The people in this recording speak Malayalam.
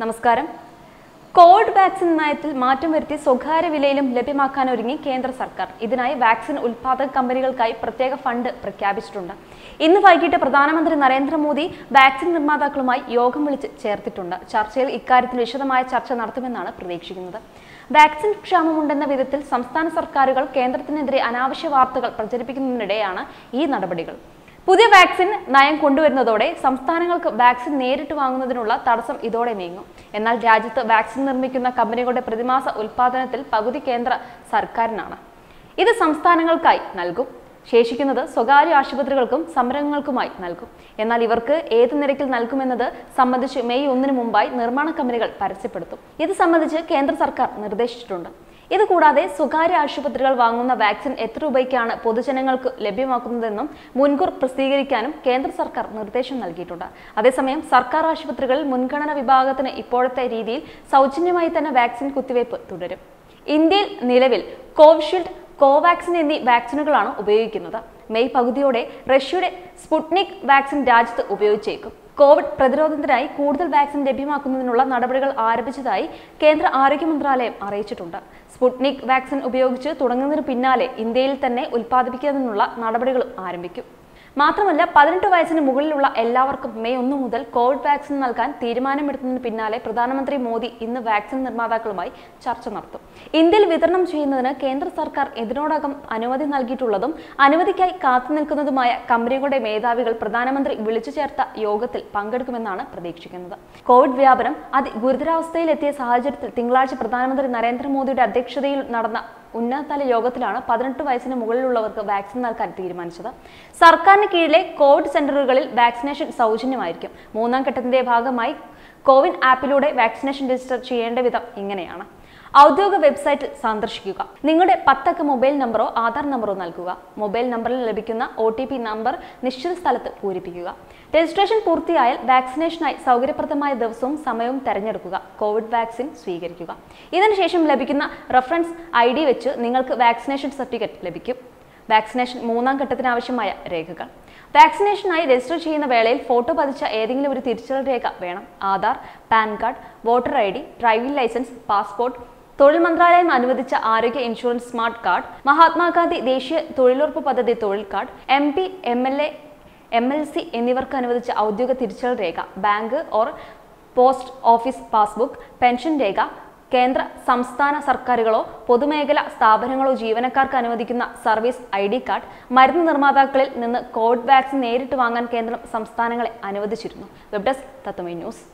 നമസ്കാരം. കോവിഡ് വാക്സിൻ നയത്തിൽ മാറ്റം വരുത്തി സ്വകാര്യ വിലയിലും ലഭ്യമാക്കാൻ ഒരുങ്ങി കേന്ദ്ര സർക്കാർ. ഇതിനായി വാക്സിൻ ഉൽപാദക കമ്പനികൾക്കായി പ്രത്യേക ഫണ്ട് പ്രഖ്യാപിച്ചിട്ടുണ്ട്. ഇന്ന് വൈകിട്ട് പ്രധാനമന്ത്രി നരേന്ദ്രമോദി വാക്സിൻ നിർമ്മാതാക്കളുമായി യോഗം വിളിച്ച് ചേർത്തിട്ടുണ്ട്. ചർച്ചയിൽ ഇക്കാര്യത്തിൽ വിശദമായ ചർച്ച നടത്തുമെന്നാണ് പ്രതീക്ഷിക്കുന്നത്. വാക്സിൻ ക്ഷാമമുണ്ടെന്ന വിധത്തിൽ സംസ്ഥാന സർക്കാരുകൾ കേന്ദ്രത്തിനെതിരെ അനാവശ്യ വാർത്തകൾ പ്രചരിപ്പിക്കുന്നതിനിടെയാണ് ഈ നടപടികൾ. പുതിയ വാക്സിൻ നയം കൊണ്ടുവരുന്നതോടെ സംസ്ഥാനങ്ങൾക്ക് വാക്സിൻ നേരിട്ട് വാങ്ങുന്നതിനുള്ള തടസ്സം ഇതോടെ നീങ്ങും. എന്നാൽ രാജ്യത്ത് വാക്സിൻ നിർമ്മിക്കുന്ന കമ്പനികളുടെ പ്രതിമാസ ഉൽപാദനത്തിൽ പകുതി കേന്ദ്ര സർക്കാരിനാണ്. ഇത് സംസ്ഥാനങ്ങൾക്കായി നൽകും. ശേഷിക്കുന്നത് സ്വകാര്യ ആശുപത്രികൾക്കും സംരംഭങ്ങൾക്കുമായി നൽകും. എന്നാൽ ഇവർക്ക് ഏത് നിരക്കിൽ നൽകുമെന്നത് സംബന്ധിച്ച് മെയ് ഒന്നിന് മുമ്പായി നിർമ്മാണ കമ്പനികൾ പരസ്യപ്പെടുത്തും. ഇത് സംബന്ധിച്ച് കേന്ദ്ര സർക്കാർ നിർദ്ദേശിച്ചിട്ടുണ്ട്. ഇതുകൂടാതെ സ്വകാര്യ ആശുപത്രികൾ വാങ്ങുന്ന വാക്സിൻ എത്ര രൂപയ്ക്കാണ് പൊതുജനങ്ങൾക്ക് ലഭ്യമാക്കുന്നതെന്നും മുൻകൂർ പ്രസിദ്ധീകരിക്കാനും കേന്ദ്ര സർക്കാർ നിർദ്ദേശം നൽകിയിട്ടുണ്ട്. അതേസമയം സർക്കാർ ആശുപത്രികളിൽ മുൻഗണന വിഭാഗത്തിന് ഇപ്പോഴത്തെ രീതിയിൽ സൗജന്യമായി തന്നെ വാക്സിൻ കുത്തിവയ്പ് തുടരും. ഇന്ത്യയിൽ നിലവിൽ കോവിഷീൽഡ് കോവാക്സിൻ എന്നീ വാക്സിനുകളാണ് ഉപയോഗിക്കുന്നത്. മെയ് പകുതിയോടെ റഷ്യയുടെ സ്പുട്നിക് വാക്സിൻ രാജ്യത്ത് ഉപയോഗിച്ചേക്കും. കോവിഡ് പ്രതിരോധത്തിനായി കൂടുതൽ വാക്സിൻ ലഭ്യമാക്കുന്നതിനുള്ള നടപടികൾ ആരംഭിച്ചതായി കേന്ദ്ര ആരോഗ്യ മന്ത്രാലയം അറിയിച്ചിട്ടുണ്ട്. സ്പുട്നിക് വാക്സിൻ ഉപയോഗിച്ച് തുടങ്ങുന്നതിന് പിന്നാലെ ഇന്ത്യയിൽ തന്നെ ഉൽപ്പാദിപ്പിക്കുന്നതിനുള്ള നടപടികളും ആരംഭിക്കും. മാത്രമല്ല പതിനെട്ട് വയസ്സിന് മുകളിലുള്ള എല്ലാവർക്കും മെയ് ഒന്ന് മുതൽ കോവിഡ് വാക്സിൻ നൽകാൻ തീരുമാനമെടുത്തതിന് പിന്നാലെ പ്രധാനമന്ത്രി മോദി ഇന്ന് വാക്സിൻ നിർമ്മാതാക്കളുമായി ചർച്ച നടത്തും. ഇന്ത്യയിൽ വിതരണം ചെയ്യുന്നതിന് കേന്ദ്ര സർക്കാർ ഇതിനോടകം അനുമതി നൽകിയിട്ടുള്ളതും അനുമതിക്കായി കാത്തുനിൽക്കുന്നതുമായ കമ്പനികളുടെ മേധാവികൾ പ്രധാനമന്ത്രി വിളിച്ചു ചേർത്ത യോഗത്തിൽ പങ്കെടുക്കുമെന്നാണ് പ്രതീക്ഷിക്കുന്നത്. കോവിഡ് വ്യാപനം അതിഗുരുതരാവസ്ഥയിലെത്തിയ സാഹചര്യത്തിൽ തിങ്കളാഴ്ച പ്രധാനമന്ത്രി നരേന്ദ്രമോദിയുടെ അധ്യക്ഷതയിൽ നടന്ന ഉന്നതതല യോഗത്തിലാണ് പതിനെട്ട് വയസ്സിന് മുകളിലുള്ളവർക്ക് വാക്സിൻ നൽകാൻ തീരുമാനിച്ചത്. സർക്കാരിന് കീഴിലെ കോവിഡ് സെന്ററുകളിൽ വാക്സിനേഷൻ സൗജന്യമായിരിക്കും. മൂന്നാം ഘട്ടത്തിന്റെ ഭാഗമായി കോവിൻ ആപ്പിലൂടെ വാക്സിനേഷൻ രജിസ്റ്റർ ചെയ്യേണ്ട വിധം ഇങ്ങനെയാണ്. ഔദ്യോഗിക വെബ്സൈറ്റിൽ സന്ദർശിക്കുക. നിങ്ങളുടെ പത്തക്ക മൊബൈൽ നമ്പറോ ആധാർ നമ്പറോ നൽകുക. മൊബൈൽ നമ്പറിൽ ലഭിക്കുന്ന ഒ നമ്പർ നിശ്ചിത സ്ഥലത്ത് പൂരിപ്പിക്കുക. രജിസ്ട്രേഷൻ പൂർത്തിയായാൽ വാക്സിനേഷനായി സൗകര്യപ്രദമായ ദിവസവും സമയവും തെരഞ്ഞെടുക്കുക. കോവിഡ് വാക്സിൻ സ്വീകരിക്കുക. ഇതിനുശേഷം ലഭിക്കുന്ന റഫറൻസ് ഐ ഡി വെച്ച് നിങ്ങൾക്ക് വാക്സിനേഷൻ സർട്ടിഫിക്കറ്റ് ലഭിക്കും. വാക്സിനേഷൻ മൂന്നാം ഘട്ടത്തിന് ആവശ്യമായ രേഖകൾ. വാക്സിനേഷനായി രജിസ്റ്റർ ചെയ്യുന്ന വേളയിൽ ഫോട്ടോ പതിച്ച ഏതെങ്കിലും ഒരു തിരിച്ചറിയൽ രേഖ വേണം. Aadhaar PAN card voter I D driving licence passport തൊഴിൽ മന്ത്രാലയം അനുവദിച്ച ആരോഗ്യ ഇൻഷുറൻസ് സ്മാർട്ട് കാർഡ് മഹാത്മാഗാന്ധി ദേശീയ തൊഴിലുറപ്പ് പദ്ധതി തൊഴിൽ card M P M L A M L C എന്നിവർക്ക് അനുവദിച്ച ഔദ്യോഗിക തിരിച്ചറിയൽ രേഖ bank or post office passbook pension രേഖ കേന്ദ്ര സംസ്ഥാന സർക്കാരുകളോ പൊതുമേഖല സ്ഥാപനങ്ങളോ ജീവനക്കാർക്ക് അനുവദിക്കുന്ന സർവീസ് ഐ ഡി കാർഡ് മരുന്ന് നിർമ്മാതാക്കളിൽ നിന്ന് കോവിഡ് വാക്സിൻ നേരിട്ട് വാങ്ങാൻ കേന്ദ്രം സംസ്ഥാനങ്ങളെ അനുവദിച്ചിരുന്നു. വെബ് ഡെസ്ക് തത്വമേ ന്യൂസ്.